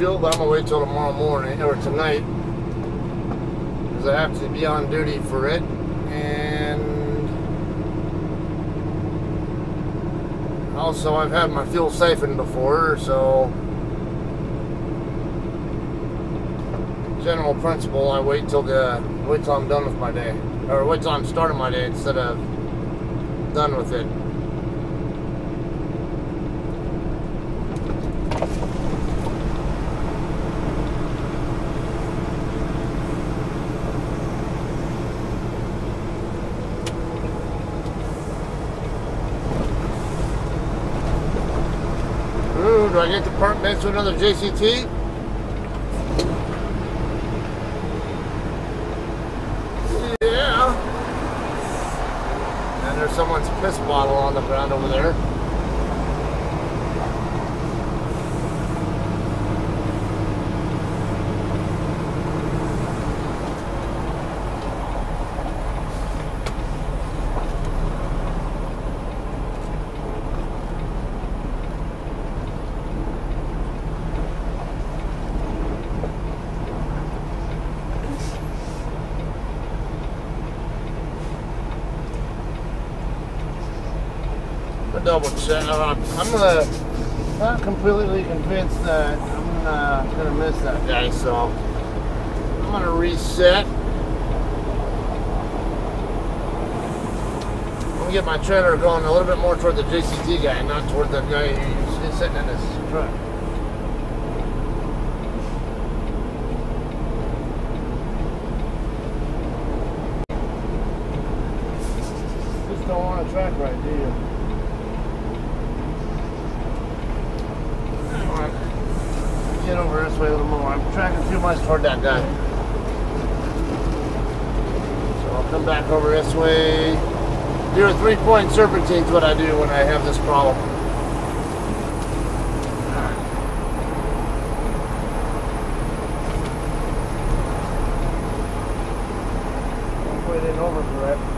fuel, but I'm gonna wait till tomorrow morning or tonight because I have to be on duty for it. And also, I've had my fuel siphoned before, so general principle, I wait till the wait till I'm done with my day, or wait till I'm starting my day instead of done with it. Do I get park next to another JCT? Yeah. And there's someone's piss bottle on the ground over there. A double check. Uh, I'm not completely convinced that I'm gonna miss that guy, so I'm gonna reset. I'm gonna get my trailer going a little bit more toward the JCT guy, not toward the guy who's sitting in his truck. Just don't want to track right, do you? Get over this way a little more. I'm tracking too much toward that guy. So I'll come back over this way. Do a three point serpentine is what I do when I have this problem. Hopefully it didn't overcorrect.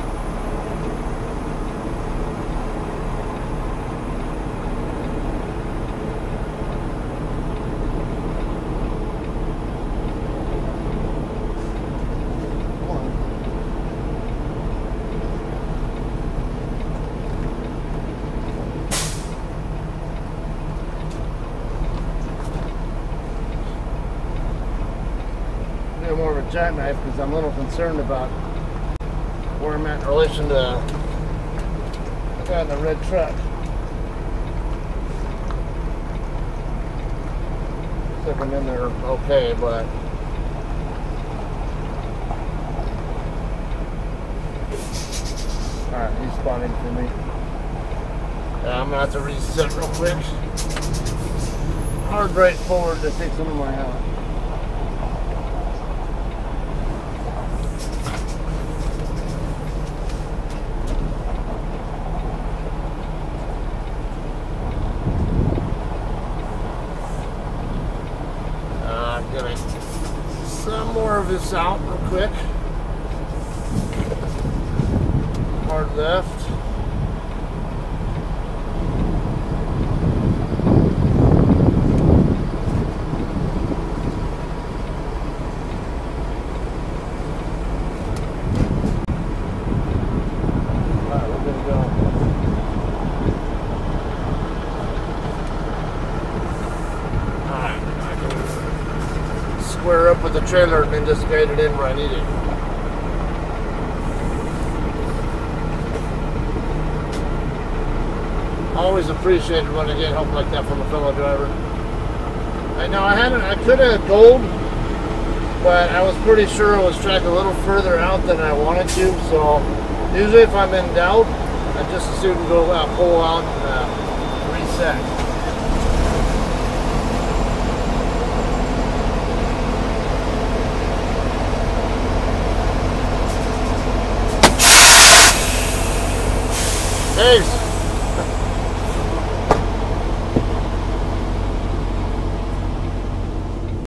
Come on. Bit more of a jackknife because I'm a little concerned about where I'm at in relation to the guy in the red truck. Looks like I'm in there okay, but Alright, he's spotting for me. Yeah, I'm gonna have to reset real quick. Hard right forward to take some of my out. Gonna some more of this out real quick. Hard left. Alright, we're good to go. Alright, I square up with the trailer and then just guide it in where I need it. Always appreciate it when I get help like that from a fellow driver. I know I had I could have GOALed, but I was pretty sure it was tracked a little further out than I wanted to. So usually, if I'm in doubt, I just assume go out, pull out, and uh, reset. Thanks.